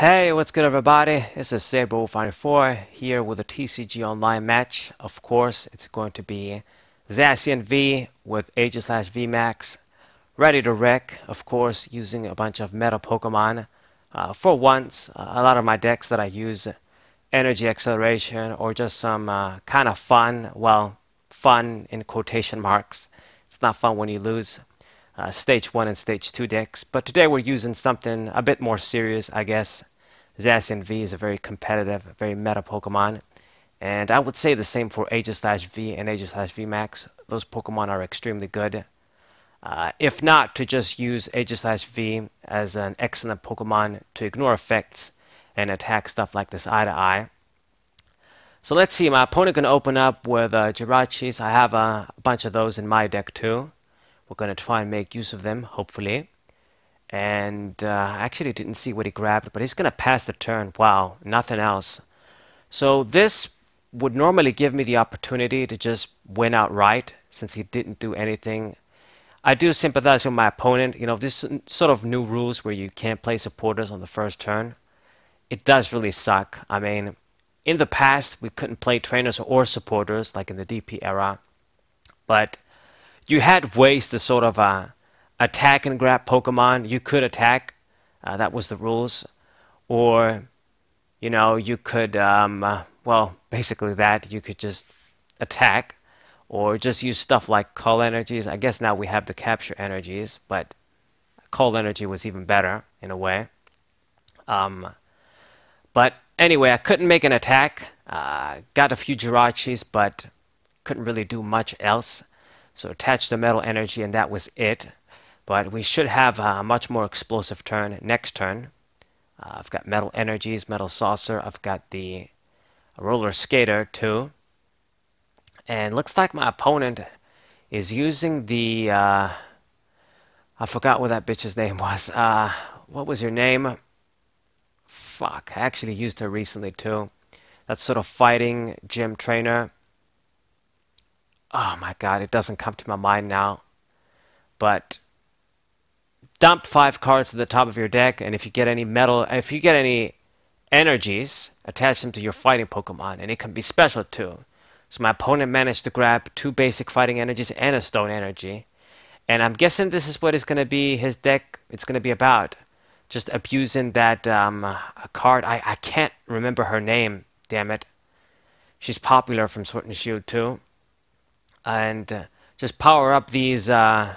Hey, what's good everybody? This is SaberWolf94 here with a TCG Online match. Of course, it's going to be Zacian V with Aegislash VMAX. Ready to wreck, of course, using a bunch of meta Pokemon. Uh, for once, uh, a lot of my decks that I use energy acceleration or just some uh, kind of fun, well, fun in quotation marks. It's not fun when you lose uh, stage 1 and stage 2 decks. But today we're using something a bit more serious, I guess. Zacian V is a very competitive, very meta Pokemon. And I would say the same for Aegislash V and Aegislash VMAX. Those Pokemon are extremely good. Uh, if not, to just use Aegislash V as an excellent Pokemon to ignore effects and attack stuff like this eye to eye. So let's see, my opponent can open up with uh, Jirachis. I have a bunch of those in my deck too. We're going to try and make use of them, hopefully. And uh, I actually didn't see what he grabbed, but he's to pass the turn. Wow, nothing else. So this would normally give me the opportunity to just win outright, since he didn't do anything. I do sympathize with my opponent. You know, this sort of new rules where you can't play supporters on the first turn. It does really suck. I mean, in the past, we couldn't play trainers or supporters, like in the DP era. But you had ways to sort of uh, attack and grab Pokemon. You could attack, uh, that was the rules, or you know you could um, uh, well basically that you could just attack, or just use stuff like call energies. I guess now we have the capture energies, but call energy was even better in a way. Um, but anyway, I couldn't make an attack. Uh, got a few Jirachis, but couldn't really do much else. So attach the metal energy and that was it. But we should have a much more explosive turn next turn. Uh, I've got metal energies, metal saucer. I've got the roller skater too. And looks like my opponent is using the... Uh, I forgot what that bitch's name was. Uh, what was your name? Fuck, I actually used her recently too. That sort of fighting gym trainer oh my god, it doesn't come to my mind now. But dump five cards to the top of your deck, and if you get any metal, if you get any energies, attach them to your fighting Pokemon, and it can be special too. So my opponent managed to grab two basic fighting energies and a stone energy. And I'm guessing this is what is going to be his deck, it's going to be about. Just abusing that um, card. I, I can't remember her name, damn it. She's popular from Sword and Shield too and uh, just power up these uh,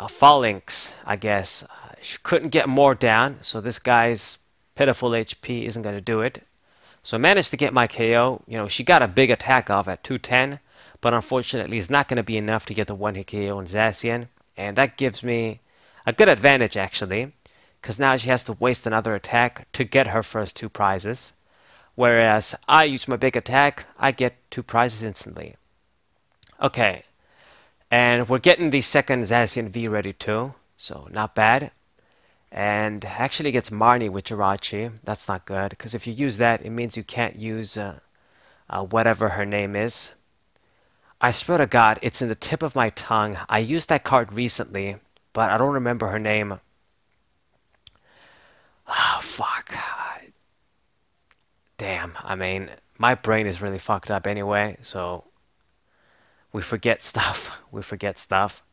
uh, Falinks, I guess. Uh, couldn't get more down, so this guy's pitiful HP isn't going to do it. So I managed to get my KO. You know, she got a big attack off at 210, but unfortunately it's not going to be enough to get the one-hit KO on Zacian, and that gives me a good advantage actually, because now she has to waste another attack to get her first two prizes. Whereas I use my big attack, I get two prizes instantly. Okay. And we're getting the second Zacian V ready too. So not bad. And actually gets Marnie with Jirachi. That's not good. Because if you use that, it means you can't use uh, uh, whatever her name is. I swear to God, it's in the tip of my tongue. I used that card recently, but I don't remember her name. Oh, fuck. Damn, I mean, my brain is really fucked up anyway, so we forget stuff. We forget stuff.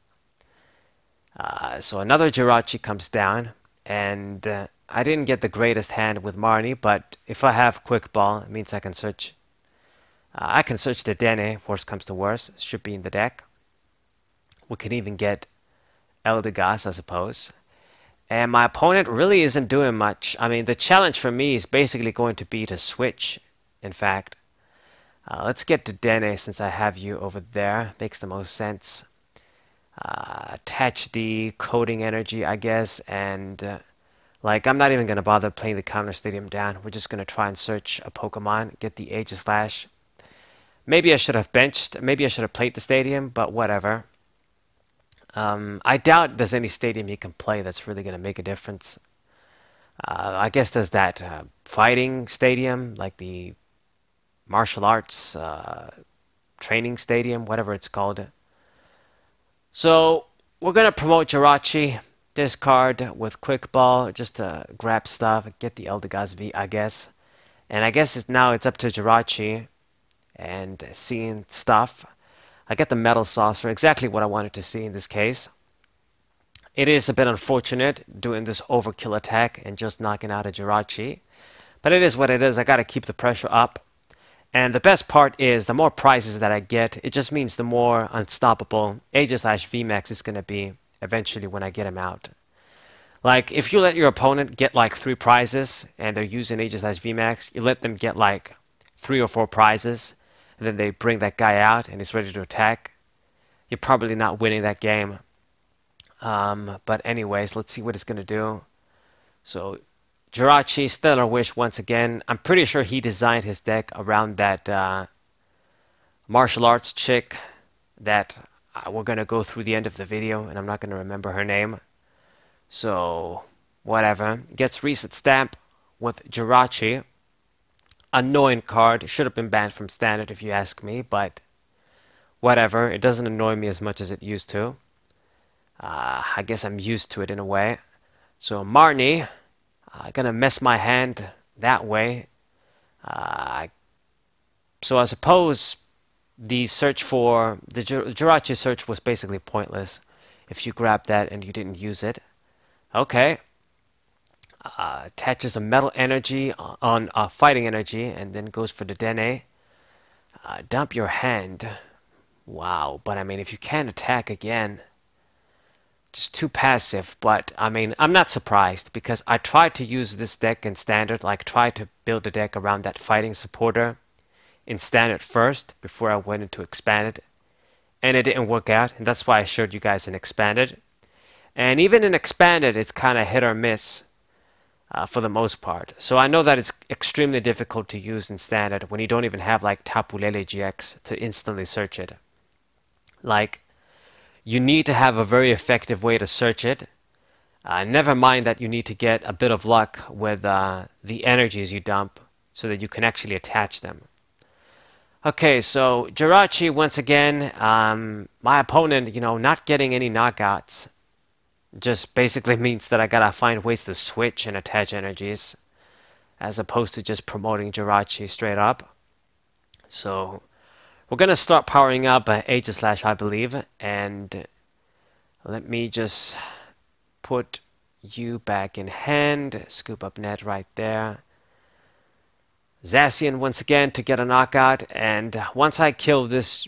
Uh, so another Jirachi comes down, and uh, I didn't get the greatest hand with Marnie, but if I have Quick Ball, it means I can search. Uh, I can search the Dedenne, worst comes to worst, should be in the deck. We can even get Eldegoss, I suppose. And my opponent really isn't doing much. I mean, the challenge for me is basically going to be to switch, in fact. Uh, let's get to Dedenne since I have you over there. Makes the most sense. Uh, attach the coding energy, I guess, and uh, like I'm not even gonna bother playing the counter stadium down. We're just gonna try and search a Pokemon, get the Aegislash. Maybe I should have benched. Maybe I should have played the stadium, but whatever. Um, I doubt there's any stadium you can play that's really gonna make a difference. Uh, I guess there's that uh, fighting stadium, like the martial arts uh, training stadium, whatever it's called. So we're gonna promote Jirachi. discard with quick ball just to grab stuff, get the Eldegoss V, I guess. And I guess it's now it's up to Jirachi and seeing stuff. I get the metal saucer, exactly what I wanted to see in this case. It is a bit unfortunate doing this overkill attack and just knocking out a Jirachi. But it is what it is. I gotta keep the pressure up. And the best part is the more prizes that I get, it just means the more unstoppable Aegislash VMAX is gonna be eventually when I get him out. Like if you let your opponent get like three prizes and they're using Aegislash VMAX, you let them get like three or four prizes, and then they bring that guy out and he's ready to attack. You're probably not winning that game. Um, but anyways, let's see what it's gonna do. So Jirachi, Stellar Wish once again. I'm pretty sure he designed his deck around that uh, martial arts chick that uh, we're gonna go through the end of the video, and I'm not gonna remember her name. So whatever. Gets reset stamp with Jirachi. Annoying card. Should have been banned from standard if you ask me, but whatever. It doesn't annoy me as much as it used to. Uh, I guess I'm used to it in a way. So Marnie, uh, gonna mess my hand that way. Uh, so I suppose the search for the Jirachi search was basically pointless if you grab that and you didn't use it. Okay. Uh, attaches a metal energy on a fighting energy and then goes for the Dedenne. Uh, dump your hand. Wow, but I mean, if you can't attack again, just too passive. But I mean, I'm not surprised because I tried to use this deck in standard, like try to build a deck around that fighting supporter in standard first before I went into expanded, and it didn't work out, and that's why I showed you guys in expanded. And even in expanded, it's kind of hit or miss. Uh, for the most part. So I know that it's extremely difficult to use in standard when you don't even have like Tapu Lele GX to instantly search it. Like, you need to have a very effective way to search it. Uh, never mind that you need to get a bit of luck with uh, the energies you dump so that you can actually attach them. Okay, so Jirachi, once again, um, my opponent, you know, not getting any knockouts just basically means that I gotta find ways to switch and attach energies as opposed to just promoting Jirachi straight up. So we're going to start powering up uh, Aegislash, I believe, and let me just put you back in hand, scoop up net right there. Zacian once again to get a knockout, and once I kill this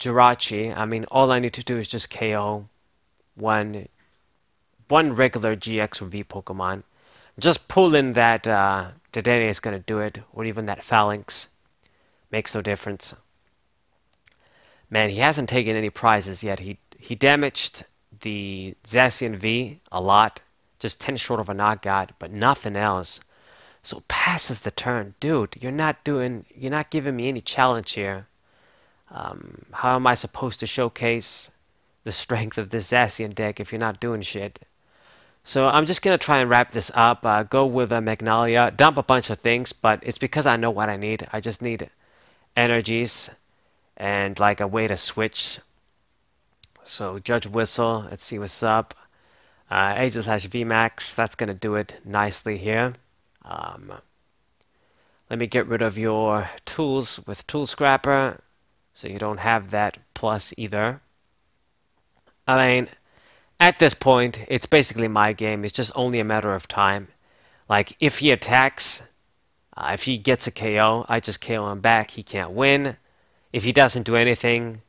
Jirachi, I mean, all I need to do is just KO one, one regular GX or V Pokemon. Just pull in that uh, Dedenne is going to do it, or even that Falinks. Makes no difference. Man, he hasn't taken any prizes yet. He he damaged the Zacian V a lot, just 10 short of a knockout, but nothing else. So passes the turn. Dude, you're not doing, you're not giving me any challenge here. Um, how am I supposed to showcase the strength of this Zacian deck if you're not doing shit? So I'm just going to try and wrap this up. Uh, go with a Magnolia, dump a bunch of things, but it's because I know what I need. I just need energies and like a way to switch. So Judge Whistle, let's see what's up. Uh, Aegislash VMAX, that's going to do it nicely here. Um, let me get rid of your tools with Tool Scrapper, so you don't have that plus either. I mean, at this point, it's basically my game. It's just only a matter of time. Like, if he attacks, uh, if he gets a KO, I just KO him back. He can't win if he doesn't do anything,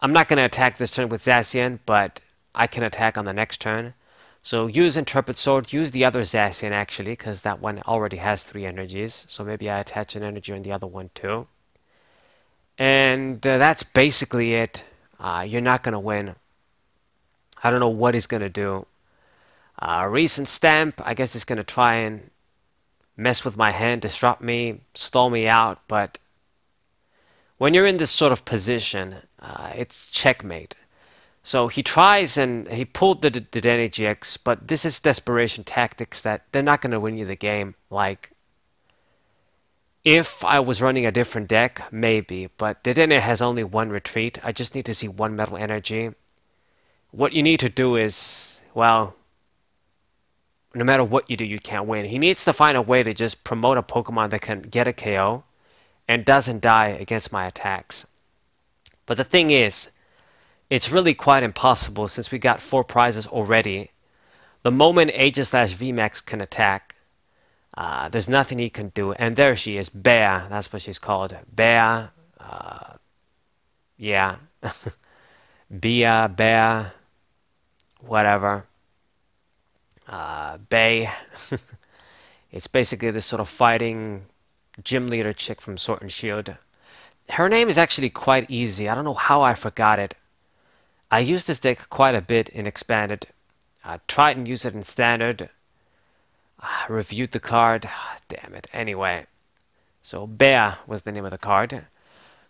I'm not going to attack this turn with Zacian, but I can attack on the next turn. So use Intrepid Sword, use the other Zacian actually, because that one already has three energies. So maybe I attach an energy on the other one too. And uh, that's basically it. Uh, you're not going to win. I don't know what he's going to do. Uh, reset stamp, I guess he's going to try and mess with my hand, disrupt me, stall me out, but when you're in this sort of position, uh, it's checkmate. So he tries and he pulled the, Dedenne GX, but this is desperation tactics that they're not going to win you the game. Like, if I was running a different deck, maybe, but Dedenne has only one retreat. I just need to see one metal energy. What you need to do is, well, no matter what you do, you can't win. He needs to find a way to just promote a Pokemon that can get a KO and doesn't die against my attacks. But the thing is, it's really quite impossible since we got four prizes already. The moment Aegislash VMAX can attack, uh, there's nothing he can do. And there she is, Bear. That's what she's called. Bear. Uh, yeah. Bia, Bear. Whatever. Uh, Bay. it's basically this sort of fighting gym leader chick from Sword and Shield. Her name is actually quite easy. I don't know how I forgot it. I used this deck quite a bit in Expanded. I tried and used it in Standard. I reviewed the card. Damn it. Anyway. So Bear was the name of the card.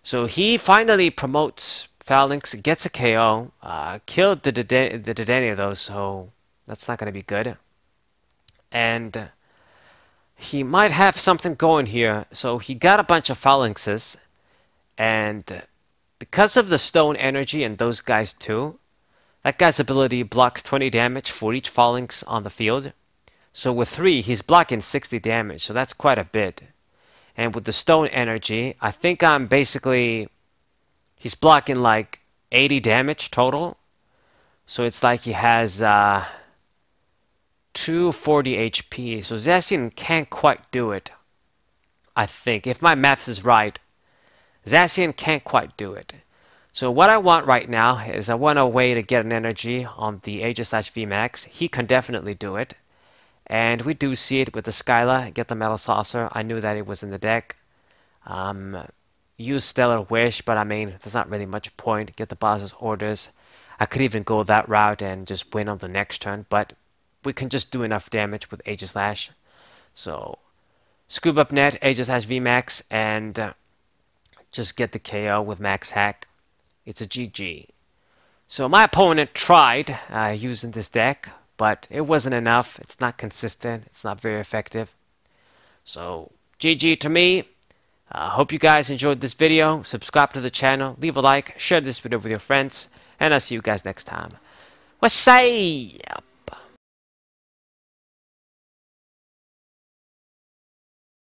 So he finally promotes Falinks, gets a KO, uh, killed the Dedenne though, so that's not going to be good. And he might have something going here. So he got a bunch of Falinxes, and because of the stone energy and those guys too, that guy's ability blocks 20 damage for each Falinks on the field. So with 3, he's blocking 60 damage, so that's quite a bit. And with the stone energy, I think I'm basically... He's blocking like 80 damage total. So it's like he has... Uh, 240 HP, so Zacian can't quite do it. I think, if my maths is right, Zacian can't quite do it. So what I want right now is I want a way to get an energy on the Aegislash VMAX. He can definitely do it. And we do see it with the Skyla, get the Metal Saucer. I knew that it was in the deck. Um, use Stellar Wish, but I mean, there's not really much point. Get the boss's orders. I could even go that route and just win on the next turn, but we can just do enough damage with Aegislash. So, scoop up net, Aegislash VMAX, and uh, just get the KO with Max Hack. It's a GG. So my opponent tried uh, using this deck, but it wasn't enough. It's not consistent. It's not very effective. So, GG to me. I uh, hope you guys enjoyed this video. Subscribe to the channel, leave a like, share this video with your friends, and I'll see you guys next time. What's up?